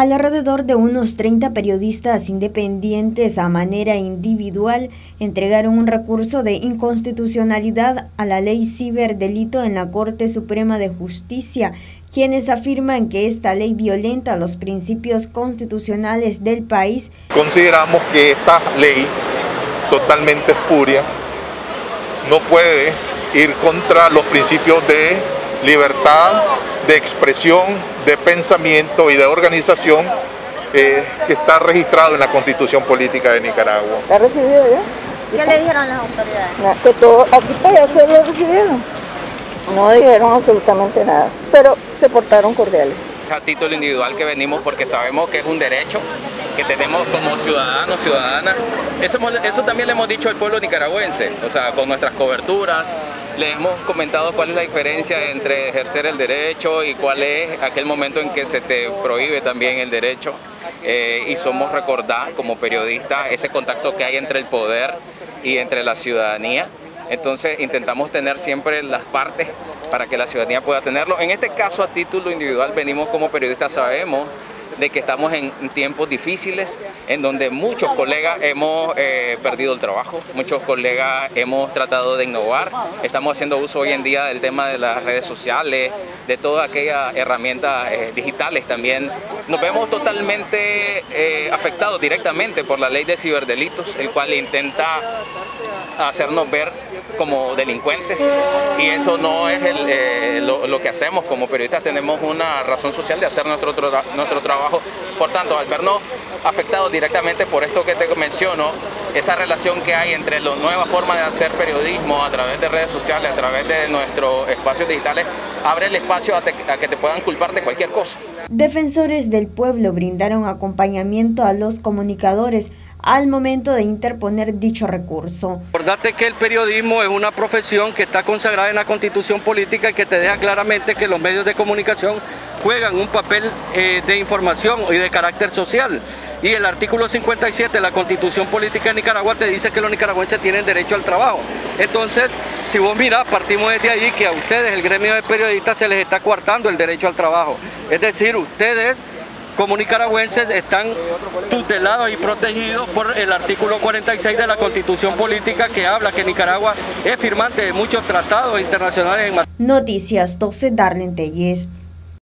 Alrededor de unos 30 periodistas independientes a manera individual entregaron un recurso de inconstitucionalidad a la ley ciberdelito en la Corte Suprema de Justicia, quienes afirman que esta ley violenta los principios constitucionales del país. Consideramos que esta ley totalmente espuria no puede ir contra los principios de libertad de expresión, de pensamiento y de organización eh, que está registrado en la Constitución Política de Nicaragua. ¿La ha recibido ya? ¿Qué le dijeron las autoridades? que todo, aquí ya se lo recibieron. No dijeron absolutamente nada, pero se portaron cordiales. A título individual que venimos porque sabemos que es un derecho que tenemos como ciudadanos, ciudadanas. Eso, eso también le hemos dicho al pueblo nicaragüense, o sea, con nuestras coberturas, le hemos comentado cuál es la diferencia entre ejercer el derecho y cuál es aquel momento en que se te prohíbe también el derecho. Eh, y somos recordar como periodistas ese contacto que hay entre el poder y entre la ciudadanía. Entonces intentamos tener siempre las partes para que la ciudadanía pueda tenerlo. En este caso a título individual venimos como periodistas, sabemos de que estamos en tiempos difíciles, en donde muchos colegas hemos eh, perdido el trabajo, muchos colegas hemos tratado de innovar, estamos haciendo uso hoy en día del tema de las redes sociales, de todas aquellas herramientas eh, digitales también. Nos vemos totalmente eh, afectados directamente por la ley de ciberdelitos, el cual intenta hacernos ver como delincuentes. Y eso no es eh, lo, que hacemos como periodistas, tenemos una razón social de hacer nuestro, nuestro trabajo, por tanto al vernos afectados directamente por esto que te menciono, esa relación que hay entre la nueva forma de hacer periodismo a través de redes sociales, a través de nuestros espacios digitales, abre el espacio a, a que te puedan culpar de cualquier cosa. Defensores del pueblo brindaron acompañamiento a los comunicadores al momento de interponer dicho recurso. Acordate que el periodismo es una profesión que está consagrada en la constitución política y que te deja claramente que los medios de comunicación juegan un papel eh, de información y de carácter social. Y el artículo 57 de la Constitución Política de Nicaragua te dice que los nicaragüenses tienen derecho al trabajo. Entonces, si vos mirás, partimos desde ahí que a ustedes, el gremio de periodistas, se les está coartando el derecho al trabajo. Es decir, ustedes como nicaragüenses están tutelados y protegidos por el artículo 46 de la Constitución Política que habla que Nicaragua es firmante de muchos tratados internacionales. Noticias 12 Darlene.